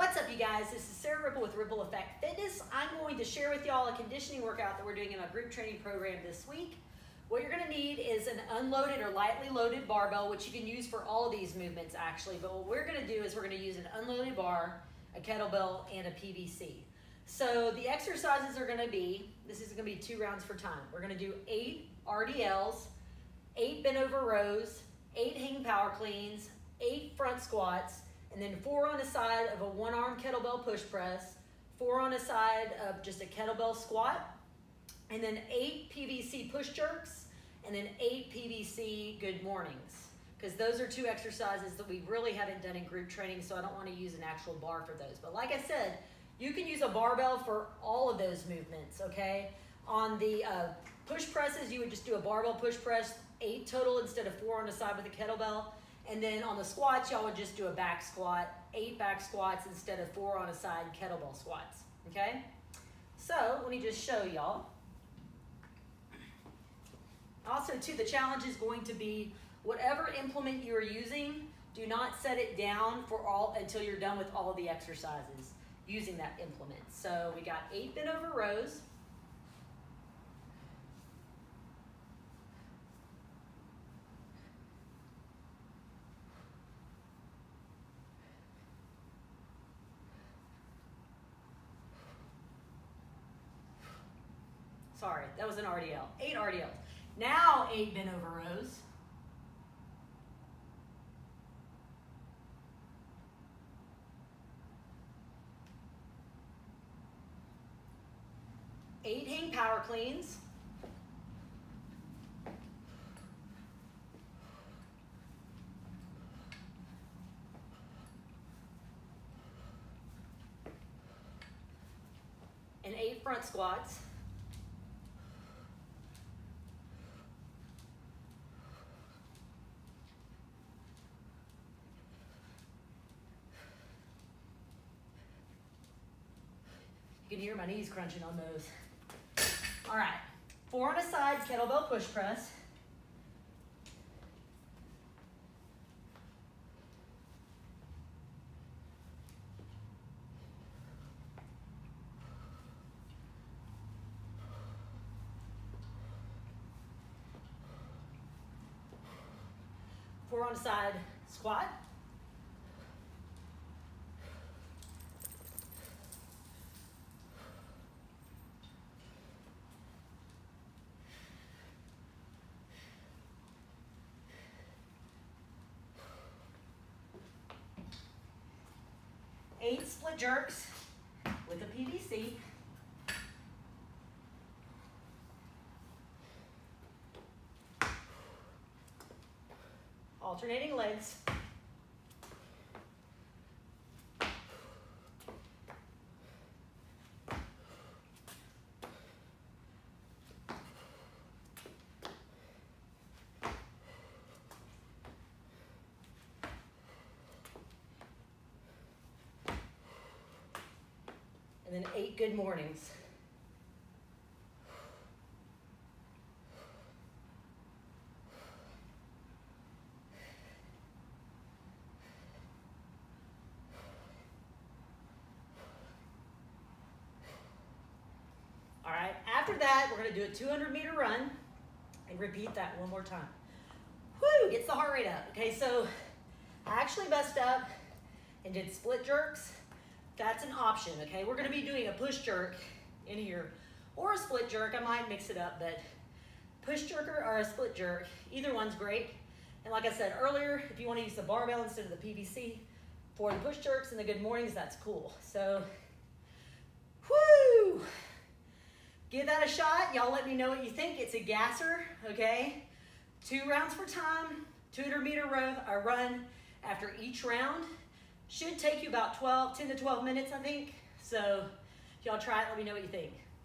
What's up, you guys? This is Sarah Rippel with Rippel Effect Fitness. I'm going to share with y'all a conditioning workout that we're doing in our group training program this week. What you're gonna need is an unloaded or lightly loaded barbell, which you can use for all of these movements actually, but what we're gonna do is we're gonna use an unloaded bar, a kettlebell, and a PVC. So the exercises are gonna be, this is gonna be two rounds for time. We're gonna do eight RDLs, eight bent over rows, eight hang power cleans, eight front squats, and then four on the side of a one arm kettlebell push press, four on the side of just a kettlebell squat, and then eight PVC push jerks, and then eight PVC good mornings. Because those are two exercises that we really haven't done in group training, so I don't want to use an actual bar for those. But like I said, you can use a barbell for all of those movements, okay? On the uh, push presses, you would just do a barbell push press, eight total instead of four on the side with a kettlebell. And then on the squats, y'all would just do a back squat, eight back squats instead of four on a side kettlebell squats, okay? So let me just show y'all. Also too, the challenge is going to be whatever implement you are using, do not set it down for all until you're done with all the exercises using that implement. So we got eight bent over rows. Sorry, that was an RDL. Eight RDLs. Now eight bent over rows. Eight hang power cleans. And eight front squats. You can hear my knees crunching on those. All right, four on a side kettlebell push press. Four on a side squat. Eight split jerks with a PVC. Alternating legs. And then eight good mornings. All right, after that, we're gonna do a 200 meter run and repeat that one more time. Whoo, gets the heart rate up. Okay, so I actually messed up and did split jerks that's an option, okay? We're gonna be doing a push jerk in here or a split jerk. I might mix it up, but push jerker or a split jerk, either one's great. And like I said earlier, if you wanna use the barbell instead of the PVC for the push jerks and the good mornings, that's cool. So, whoo! Give that a shot. Y'all let me know what you think. It's a gasser, okay? Two rounds for time, 200 meter row, a run after each round. Should take you about 12, 10 to 12 minutes, I think. So y'all try it, let me know what you think.